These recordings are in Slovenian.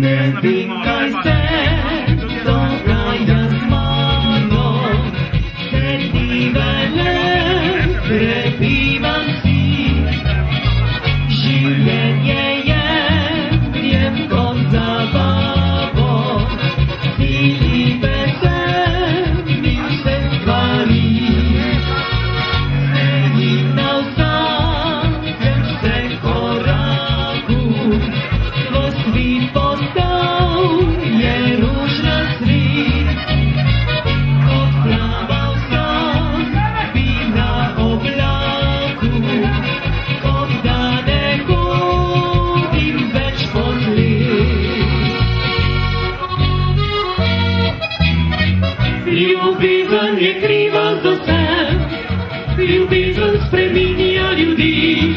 Ne bin spreminja ljudi.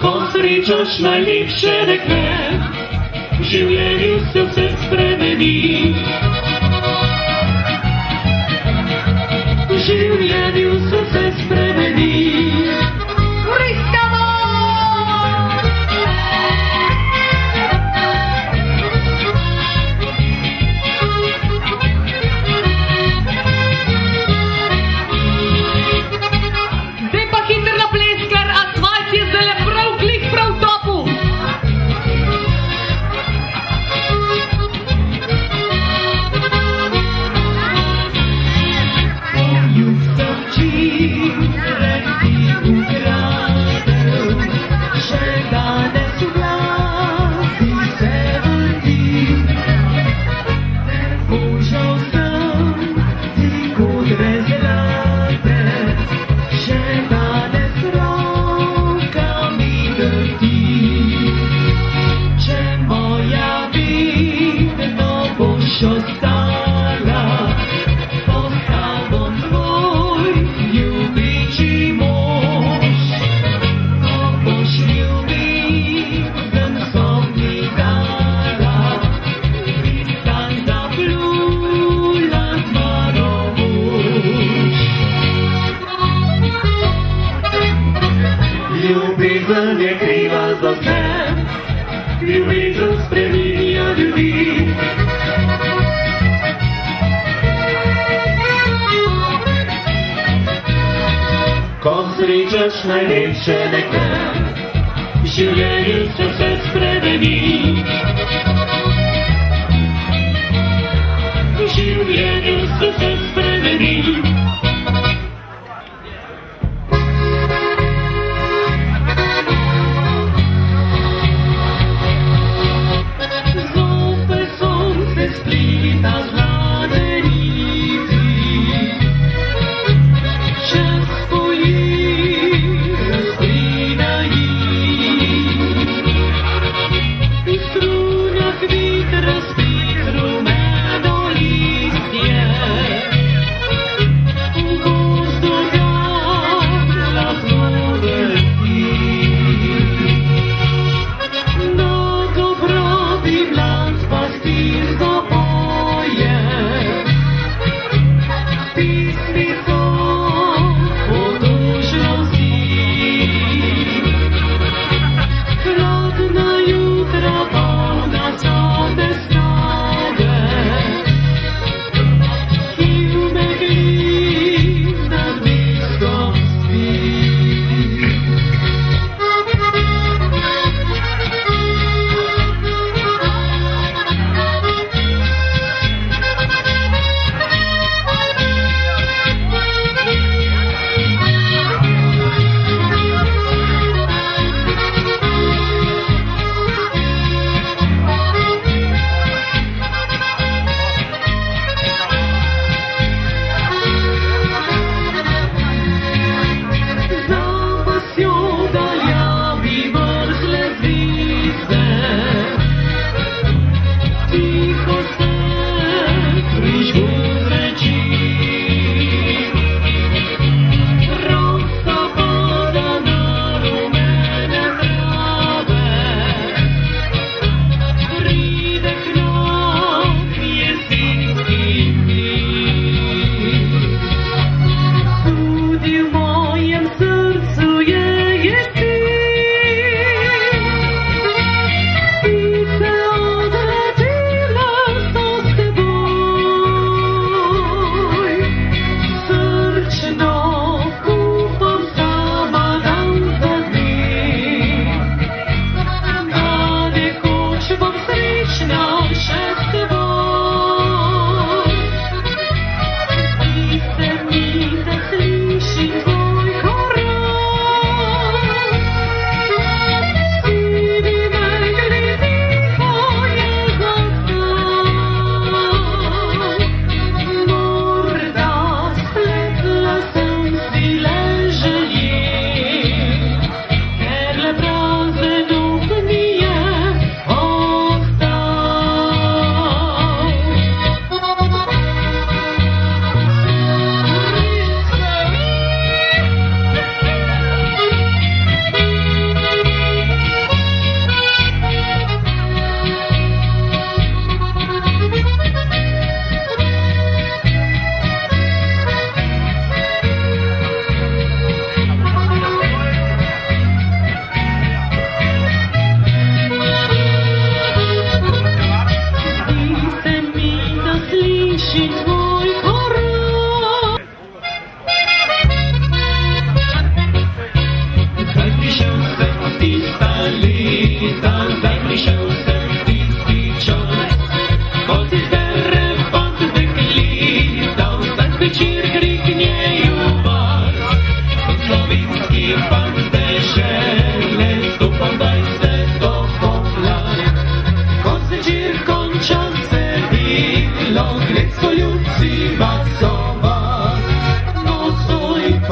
Ko srečaš najlepše dekle, v življenju se vse spremeni. ljubezen je kriva za vse, ljubezen spreminja ljudi. Ko srečaš najlepše dekle, življenje se vse spremeni. Življenje se vse spremeni.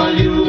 paliw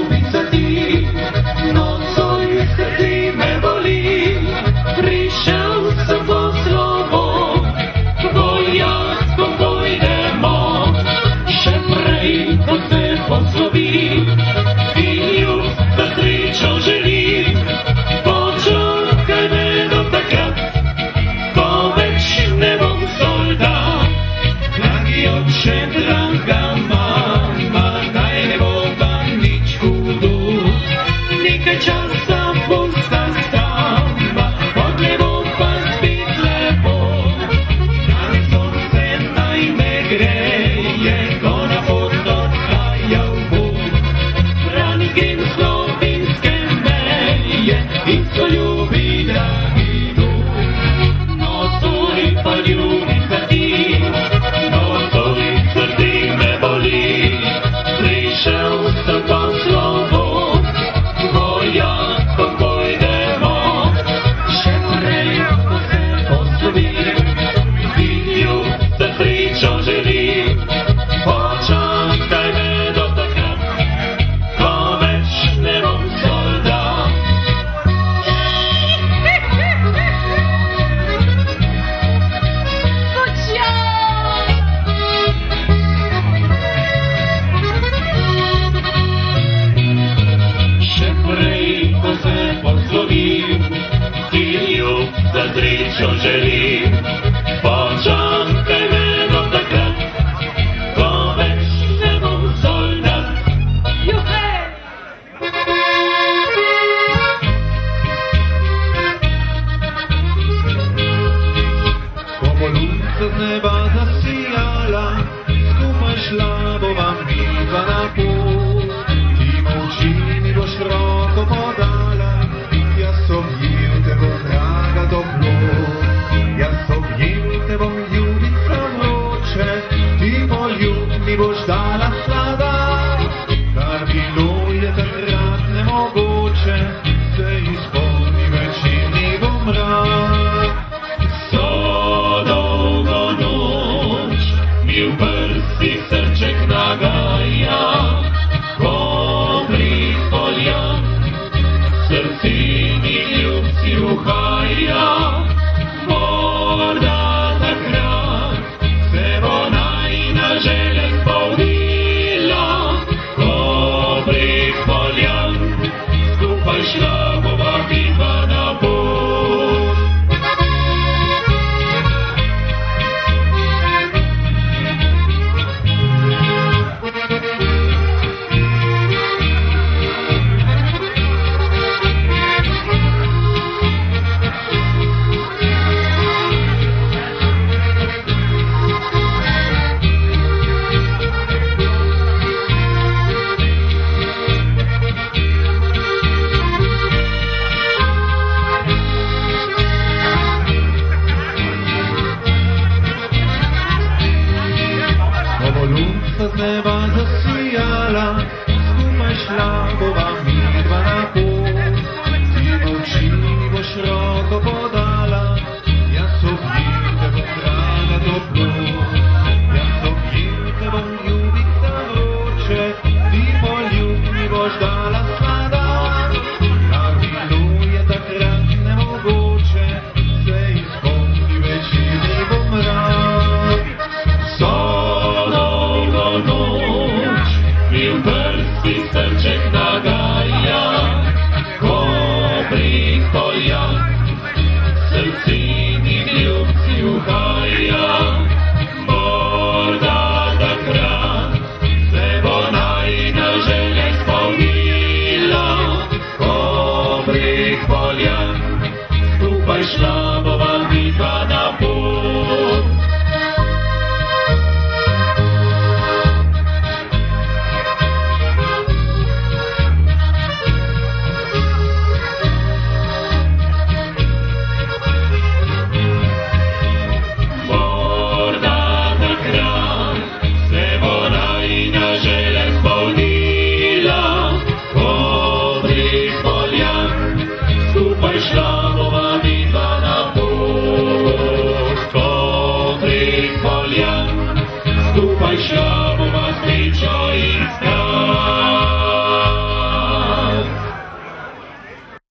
Dostępne baza sprzyja